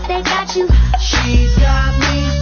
they got you. She's got me.